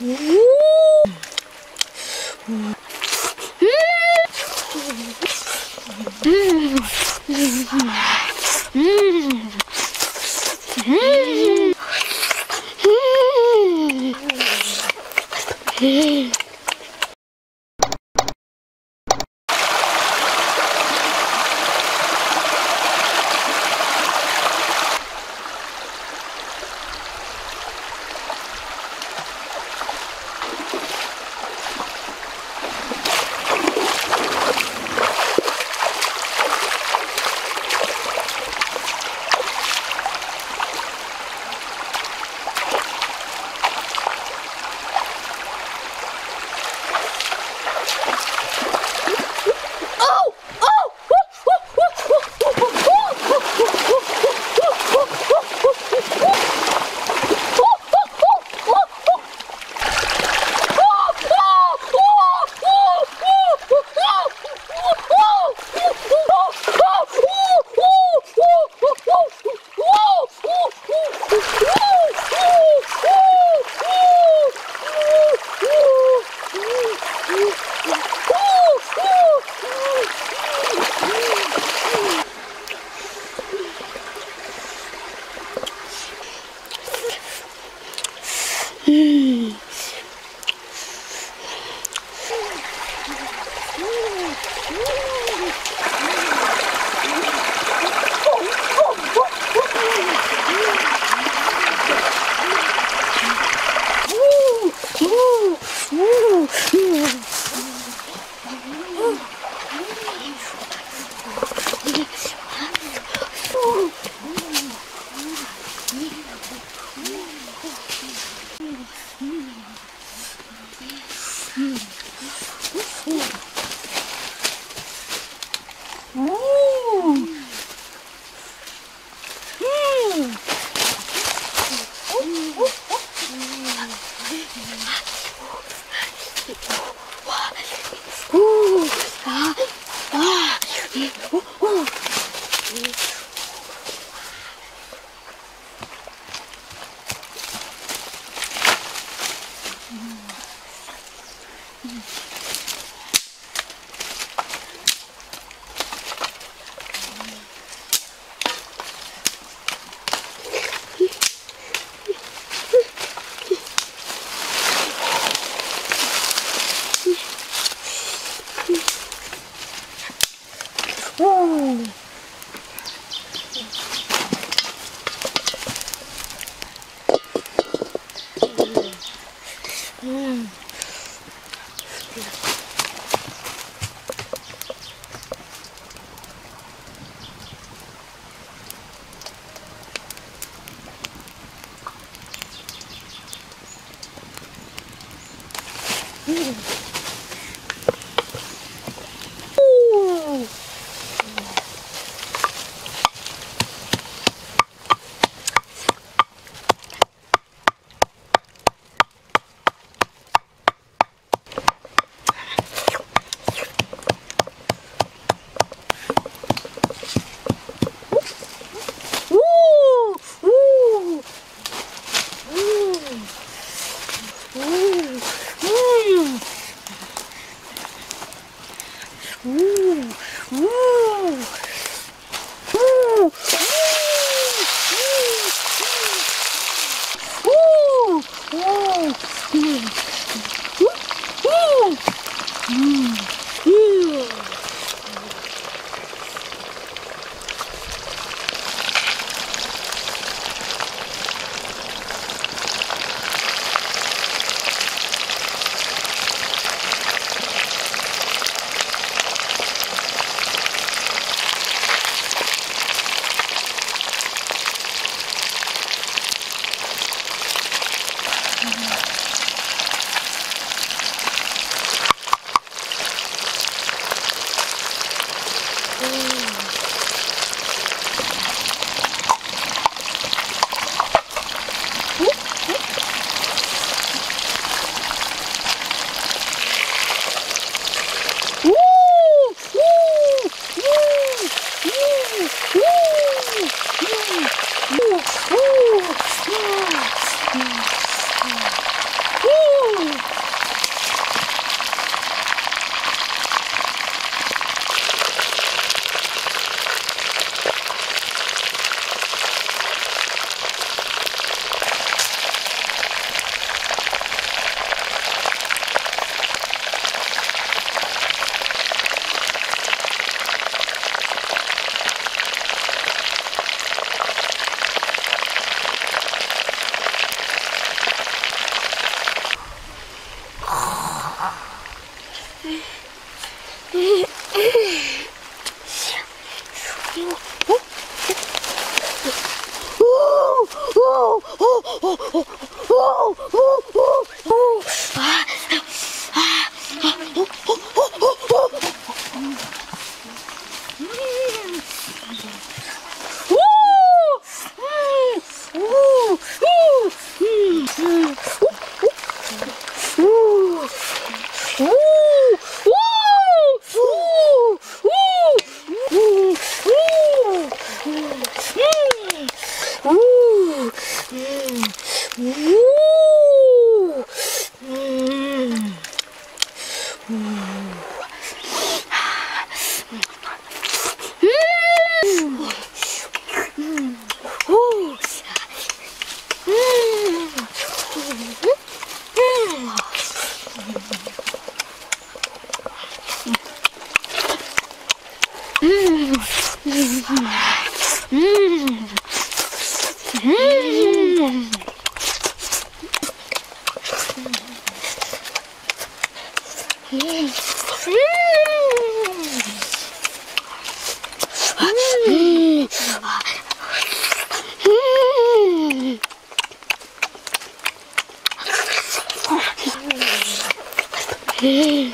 Hey. here. oh, oh. oh! Mm.